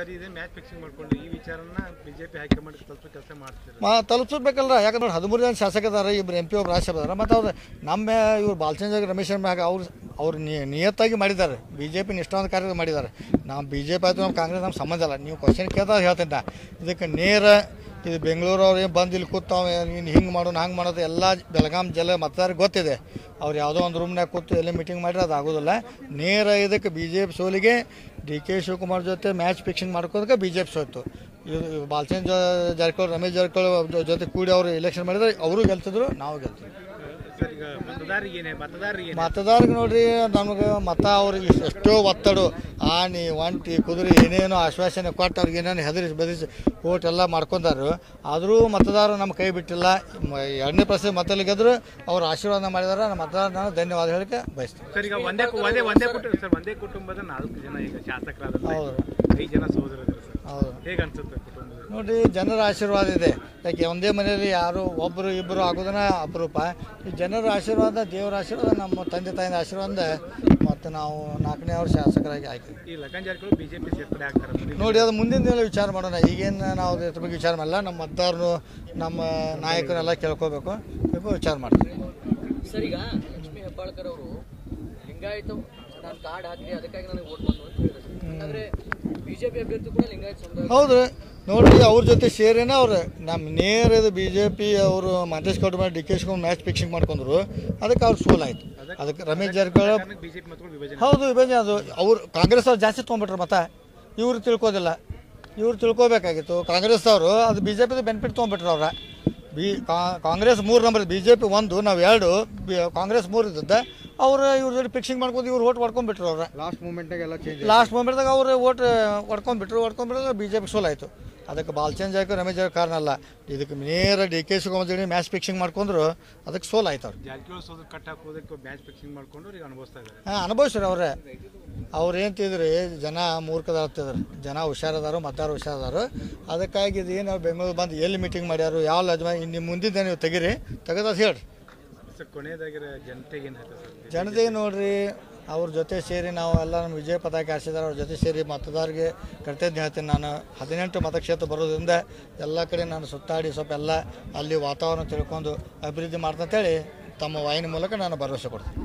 ಈ ವಿಚಾರನ ಬಿಜೆಪಿ ಮಾ ತಲುಪಿಸ್ಬೇಕಲ್ಲ ಯಾಕಂದ್ರೆ ಹದಿಮೂರು ಜನ ಶಾಸಕ ಶಾಸಕದಾರ ಇಬ್ಬರು ಎಂ ಪಿ ಒಬ್ರು ರಾಜ್ಯಸಭೆ ಅದಾರ ಮತ್ತು ಅವ್ರು ನಮ್ಮ ಇವ್ರು ಬಾಲಚಂದ್ರ ರಮೇಶ್ ಮ್ಯಾಗ ಅವ್ರು ಅವ್ರು ನಿಯತ್ತಾಗಿ ಮಾಡಿದ್ದಾರೆ. ಬಿ ಜೆ ಪಿ ನಿಷ್ಠಾವಂತ ಕಾರ್ಯ ಮಾಡಿದ್ದಾರೆ. ನಾವು ಬಿ ಜೆ ಪಿ ಆಯ್ತು ನಮ್ಮ ಕಾಂಗ್ರೆಸ್ ನಮ್ಮ ಸಂಬಂಧ ಅಲ್ಲ ನೀವು ಕ್ವಶನ್ ಕೇಳ್ದಾಗ ಹೇಳ್ತೀನಿ ಇದಕ್ಕೆ ನೇರ ಇದು ಬೆಂಗಳೂರು ಅವ್ರು ಏನು ಬಂದು ಇಲ್ಲಿ ಕೂತಾವ ನೀನು ಹಿಂಗೆ ಮಾಡೋಣ ಹಂಗೆ ಮಾಡೋದು, ಎಲ್ಲ ಬೆಳಗಾಂ ಜಿಲ್ಲೆ ಮತದಾರಿಗೆ ಗೊತ್ತಿದೆ. ಅವ್ರು ಯಾವುದೋ ಒಂದು ರೂಮ್ನಾಗ ಕೂತು ಎಲ್ಲ ಮೀಟಿಂಗ್ ಮಾಡಿದ್ರೆ ಅದು ಆಗೋದಿಲ್ಲ. ನೇರ ಇದಕ್ಕೆ ಬಿ ಜೆ ಪಿ ಸೋಲಿಗೆ ಡಿ ಕೆ ಶಿವಕುಮಾರ್ ಜೊತೆ ಮ್ಯಾಚ್ ಫಿಕ್ಸಿಂಗ್ ಮಾಡ್ಕೋದಕ್ಕೆ ಬಿ ಜೆ ಪಿ ಸೋತು ಇದು ಬಾಲಚಂದ್ರ ಜಾರಕಿಹೊಳಿ, ರಮೇಶ್ ಜಾರಕಿಹೊಳಿ ಜೊತೆ ಕೂಡಿ ಅವರು ಎಲೆಕ್ಷನ್ ಮಾಡಿದರೆ ಅವರು ಗೆಲ್ತಿದ್ರು ನಾವು ಗೆಲ್ತಿದ್ವಿ ಮತದಾರರಿಗೆ ನೋಡ್ರಿ ನಮಗೆ ಮತ ಅವ್ರಿಗೆ ಎಷ್ಟೋ ಒತ್ತಡ ಆನೆ ಒಂಟಿ ಕುದುರೆ ಏನೇನೋ ಆಶ್ವಾಸನೆ ಕೊಟ್ಟು ಅವ್ರಿಗೆ ಏನೇನು ಹೆದರಿಸಿ ಬೆದರಿಸಿ ಓಟ್ ಎಲ್ಲ ಮಾಡ್ಕೊಂಡಾರು. ಆದರೂ ಮತದಾರರು ನಮ್ಮ ಕೈ ಬಿಟ್ಟಿಲ್ಲ. ಎರಡನೇ ಪ್ರಶ್ನೆ ಮತದಲ್ಲಿ ಗೆದ್ರು ಅವ್ರು ಆಶೀರ್ವಾದ ಮಾಡಿದಾರೆ. ನಮ್ಮ ಮತದಾರ ನಾನು ಧನ್ಯವಾದ ಹೇಳಕ್ಕೆ ಬಯಸ್ತೀನಿ. ಸರ್ ಈಗ ಒಂದೇ ಕು- ಒಂದೇ ಒಂದೇ ಕುಟುಂಬ ಸರ್ ಒಂದೇ ಕುಟುಂಬದ ನಾಲ್ಕು ಜನ ಈಗ ಶಾಸಕರಾದ ಹೌದು. ಐದು ಜನ ಹೌದು. ಹೇಗೆ ಅನ್ಸುತ್ತೆ ನೋಡ್ರಿ ಜನರ ಆಶೀರ್ವಾದ ಇದೆ. ಯಾಕೆ ಒಂದೇ ಮನೆಯಲ್ಲಿ ಯಾರು ಒಬ್ಬರು ಇಬ್ಬರು ಆಗೋದನ್ನ ಅಪರೂಪ. ಈ ಜನರ ಆಶೀರ್ವಾದ ದೇವರ ಆಶೀರ್ವಾದ ನಮ್ಮ ತಂದೆ ತಾಯಿನ ಆಶೀರ್ವಾದ ಮತ್ತು ನಾವು ನಾಲ್ಕನೇ ಅವ್ರ ಶಾಸಕರಾಗಿ ಆಯ್ಕೆ. ಆಗ್ತಾರೆ ನೋಡಿ ಅದು ಮುಂದಿನ ದಿನ ವಿಚಾರ ಮಾಡೋಣ. ಈಗೇನು ನಾವು ಅದ್ರ ಬಗ್ಗೆ ವಿಚಾರ ಮಾಡಲ್ಲ. ನಮ್ಮ ಮತದಾರರು ನಮ್ಮ ನಾಯಕರೆಲ್ಲ ಕೇಳ್ಕೋಬೇಕು. ಬೇಕು ವಿಚಾರ ಮಾಡ್ತೀವಿ ಸರ್ ಈಗ ಲಕ್ಷ್ಮೀ ಹೆಬ್ಬಾಳ್ಕರ್ ಅವರು ಲಿಂಗಾಯತ ನಾನು ಕಾರ್ಡ್ ಹಾಕಿ ಅದಕ್ಕಾಗಿ ನನಗೆ ವೋಟ್ ಬಂದು ಅಂತ ಹೇಳಿದ್ರು. ಸರ್. ಆದ್ರೆ ಬಿಜೆಪಿ ಅಭ್ಯರ್ಥಿ ಕೂಡ ಲಿಂಗಾಯತ ಸಮುದಾಯ ಹೌದು ನೋಡ್ರಿ ಅವ್ರ ಜೊತೆ ಸೇರೇನ ಅವ್ರು. ನಮ್ಮ ನೇರ ಬಿ ಜೆ ಪಿ ಅವರು ಮಂತೇಶ್ ಗೌಡ ಮೇಲೆ D K Shivakumar match fixing ಮಾಡ್ಕೊಂಡ್ರು. ಅದಕ್ಕೆ ಅವ್ರು ಸೋಲಾಯ್ತು ಅದಕ್ಕೆ ರಮೇಶ್ ಜಾರಕಿಹೊಳಿ ಬಿಜೆಪಿ ಮತಗಳು ವಿಭಜನೆ. ಹೌದು ವಿಭಜನೆ ಅದು. ಅವ್ರು ಕಾಂಗ್ರೆಸ್ ಅವ್ರು ಜಾಸ್ತಿ ತೊಗೊಂಬಿಟ್ರು ಮತ ಇವ್ರು ತಿಳ್ಕೋದಿಲ್ಲ. ಇವ್ರು ತಿಳ್ಕೊಬೇಕಾಗಿತ್ತು. ಕಾಂಗ್ರೆಸ್ ಅವರು ಅದು ಬಿ ಜೆ ಪಿದು ಬೆನಿಫಿಟ್ ತೊಗೊಂಬಿಟ್ರು ಅವ್ರ. ಬಿ ಕಾ- ಕಾಂಗ್ರೆಸ್ ಮೂರು ನಂಬರ್ ಬಿ ಜೆ ಪಿ ಒಂದು ನಾವು ಎರಡು ಕಾಂಗ್ರೆಸ್ ಮೂರು ಇದ್ದದ್ದೆ. ಅವರು ಇವ್ರ ಜೊತೆ ಫಿಕ್ಸಿಂಗ್ ಮಾಡ್ಕೊಂಡು ಇವ್ರು ಓಟ್ ಹೊಡ್ಕೊಂಡ್ಬಿಟ್ರು ಅವ್ರ. ಲಾಸ್ಟ್ ಮೂಮೆಂಟಾಗ ಎಲ್ಲ ಚೇಂಜ್ ಲಾಸ್ಟ್ ಮೂಮೆಂಟ್ದಾಗ ಅವ್ರು ಓಟ್ ಹೊಡ್ಕೊಂಡ್ಬಿಟ್ರು ಹೊಡ್ಕೊಂಡ್ಬಿಟ್ರೆ ಬಿ ಜೆ ಪಿ ಸೋಲಾಯಿತು ಅದಕ್ಕೆ ಬಾಲ್ಚಂದ್ ಜಾರಕಿಹೊಳಿ ರಮೇಶ್ ಜಾರಕಿಹೊಳಿ ಕಾರಣ ಅಲ್ಲ. ಇದಕ್ಕೆ ನೇರ ಡಿ ಕೆ ಶಿವಕುಮಾರ್ ಜೊತೆ ಮ್ಯಾಚ್ ಫಿಕ್ಸಿಂಗ್ ಮಾಡ್ಕೊಂಡ್ರು ಅದಕ್ಕೆ ಸೋಲಾಯ್ತು ಅವ್ರು. ಜಾರಕಿಹೊಳಿ ಸೋದರ ಕಟ್ ಹಾಕೋದಕ್ಕೆ ಮ್ಯಾಚ್ ಫಿಕ್ಸಿಂಗ್ ಮಾಡ್ಕೊಂಡು ಈಗ ಅನುಭವಿಸ್ತಾ ಇದ್ದಾರೆ ಹಾಂ ಅನುಭವಿಸ್ರಿ ಅವ್ರೆ. ಅವ್ರು ಏನು ತಿಂದ್ರಿ? ಜನ ಮೂರ್ಖದಾಗ್ತಿದ್ರು ಜನ ಹುಷಾರದಾರು ಮತ್ತಾರು ಹುಷಾರದಾರು. ಅದಕ್ಕಾಗಿ ಇದು ಏನು ಬೆಂಗಳೂರು ಬಂದು ಎಲ್ಲಿ ಮೀಟಿಂಗ್ ಮಾಡ್ಯಾರು ಯಾವ ಲಜ್ಮ ನಿಮ್ಮ ಮುಂದಿದ್ದ ನೀವು ತೆಗೀರಿ. ತೆಗೆದ ಹೇಳ್ರಿ. ಸರ್ ಕೊನೆಯದಾಗಿರೋ ಜನತೆಗೆ ಜನತೆಗೆ ನೋಡ್ರಿ ಅವ್ರ ಜೊತೆ ಸೇರಿ ನಾವು ಎಲ್ಲ ನಮ್ಮ ವಿಜಯ ಪತಾಕೆ ಹಾರಿಸಿದಾರೆ ಅವ್ರ ಜೊತೆ ಸೇರಿ ಮತದಾರರಿಗೆ ಕರ್ತವ್ಯ ಹೇಳ್ತೀನಿ ನಾನು. ಹದಿನೆಂಟು ಮತಕ್ಷೇತ್ರ ಬರೋದ್ರಿಂದ ಎಲ್ಲ ಕಡೆ ನಾನು ಸುತ್ತಾಡಿ ಸ್ವಲ್ಪ ಎಲ್ಲ ಅಲ್ಲಿ ವಾತಾವರಣ ತಿಳ್ಕೊಂಡು ಅಭಿವೃದ್ಧಿ ಮಾಡ್ತಂತೇಳಿ ತಮ್ಮ ವಾಹಿನಿ ಮೂಲಕ ನಾನು ಭರವಸೆ ಕೊಡ್ತೀನಿ.